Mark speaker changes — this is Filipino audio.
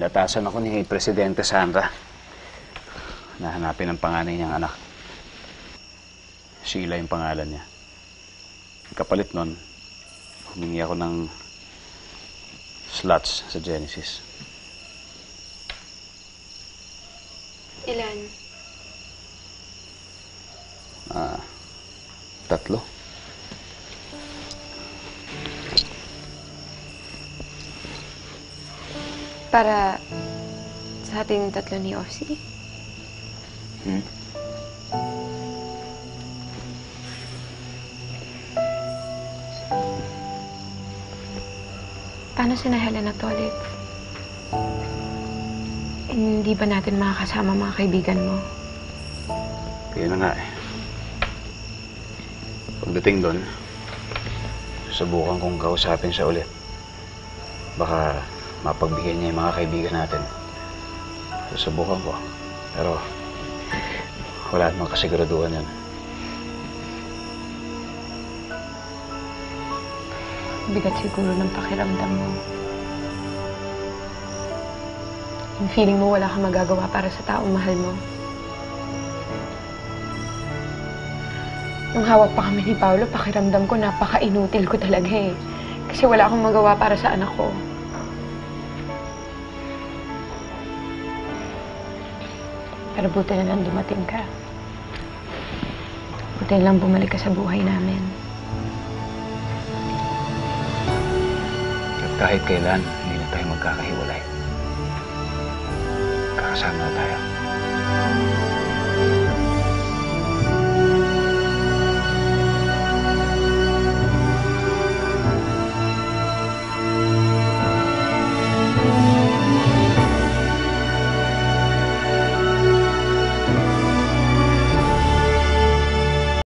Speaker 1: Inatasan ako ni Presidente Sandra. Nahanapin ang panganay niyang anak. Sheila yung pangalan niya. Kapalit nun, humingi ako ng slots sa Genesis.
Speaker 2: Ilan?
Speaker 1: Ah, tatlo.
Speaker 2: Para sa ating tatlo ni Ossie?
Speaker 1: Hmm?
Speaker 2: Paano si Helen at Olive? Hindi ba natin makakasama mga kaibigan mo?
Speaker 1: Kaya na nga eh. Pagdating doon, susubukan kong kausapin siya ulit. Baka mapagbigyan niya yung mga kaibigan natin. Susubukan ko. Pero wala namang kasiguraduhan yan.
Speaker 2: Bigat siguro ng pakiramdam mo. Yung feeling mo wala kang magagawa para sa taong mahal mo. Nung hawak pa kami ni Paolo, pakiramdam ko napaka-inutil ko talaga eh. Kasi wala akong magawa para sa anak ko. Pero buti na lang dumating ka. Buti lang bumalik ka sa buhay namin.
Speaker 1: At kahit kailan, hindi na tayo magkakahiwalay. Kakasama na tayo.